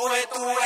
tuve, tuve